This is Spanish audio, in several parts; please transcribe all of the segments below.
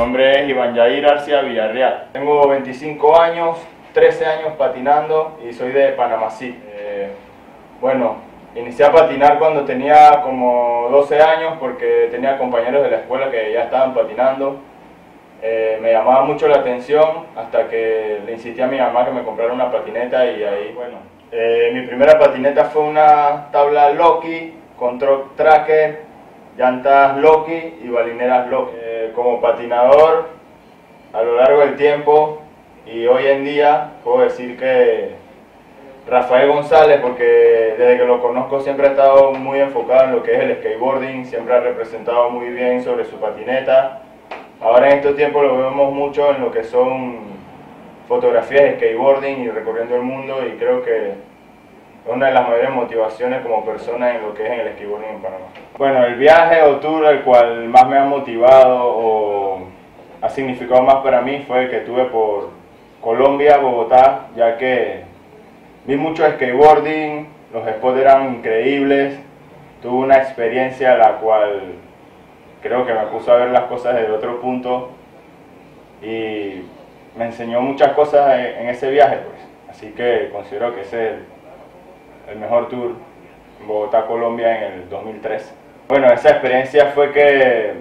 nombre es Iván Yair Arcia Villarreal. Tengo 25 años, 13 años patinando y soy de Panamá Eh, bueno, inicié a patinar cuando tenía como 12 años porque tenía compañeros de la escuela que ya estaban patinando. Eh, me llamaba mucho la atención hasta que le insistí a mi mamá que me comprara una patineta y ahí, bueno. Eh, mi primera patineta fue una tabla Loki con tracker, llantas Loki y balineras Loki. Como patinador, a lo largo del tiempo y hoy en día puedo decir que Rafael González, porque desde que lo conozco siempre ha estado muy enfocado en lo que es el skateboarding, siempre ha representado muy bien sobre su patineta. Ahora en estos tiempos lo vemos mucho en lo que son fotografías de skateboarding y recorriendo el mundo y creo que una de las mayores motivaciones como persona en lo que es en el skateboarding en Panamá. Bueno, el viaje o tour el cual más me ha motivado o ha significado más para mí fue el que tuve por Colombia, Bogotá, ya que vi mucho skateboarding, los spots eran increíbles, tuve una experiencia la cual creo que me puso a ver las cosas desde otro punto y me enseñó muchas cosas en, ese viaje, pues. Así que considero que ese es el, mejor tour Bogotá, Colombia en el 2003. Bueno, esa experiencia fue que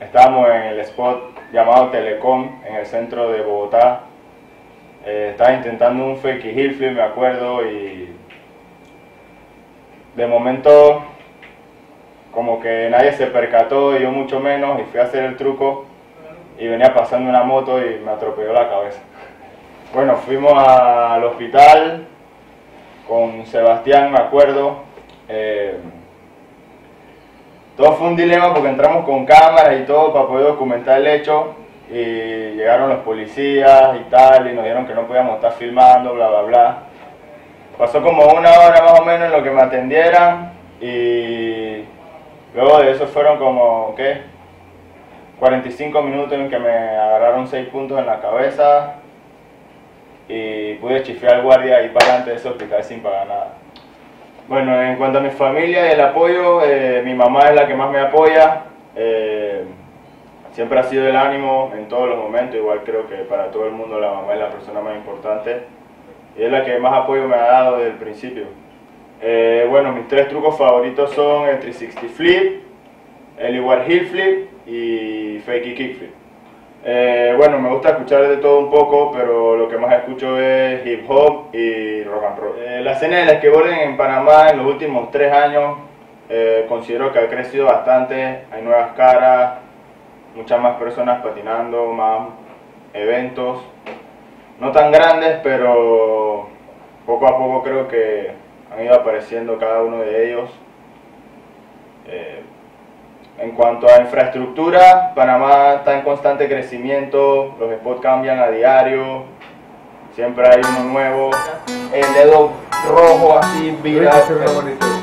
estábamos en el spot llamado Telecom en el centro de Bogotá. Eh, estaba intentando un fake flip, me acuerdo, y de momento como que nadie se percató yo mucho menos y fui a hacer el truco y venía pasando una moto y me atropelló la cabeza. Bueno, fuimos al hospital con Sebastián, me acuerdo. Eh, todo fue un dilema porque entramos con cámaras y todo para poder documentar el hecho y llegaron los policías y tal y nos dijeron que no podíamos estar filmando, bla, bla, bla. Pasó como una hora más o menos en lo que me atendieran y Luego de eso fueron como, ¿qué? 45 minutos en que me agarraron 6 puntos en la cabeza y pude chiflar al guardia y para adelante de ese hospital sin pagar nada. Bueno, en cuanto a mi familia y el apoyo, eh, mi mamá es la que más me apoya. Eh, siempre ha sido el ánimo en todos los momentos, igual creo que para todo el mundo la mamá es la persona más importante y es la que más apoyo me ha dado desde el principio. Eh, bueno, mis tres trucos favoritos son el 360 Flip, el igual Hill Flip y Fakey Kickflip. Eh, bueno, me gusta escuchar de todo un poco, pero lo que más escucho es hip hop y rock and roll. Eh, la escena del skateboarding en Panamá en los últimos tres años considero que ha crecido bastante, hay nuevas caras, muchas más personas patinando, más eventos, no tan grandes, pero poco a poco creo que han ido apareciendo cada uno de ellos. En cuanto a infraestructura, Panamá está en constante crecimiento, los spots cambian a diario, siempre hay uno nuevo. El dedo rojo así, vira,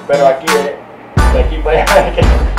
pero aquí, de aquí para allá.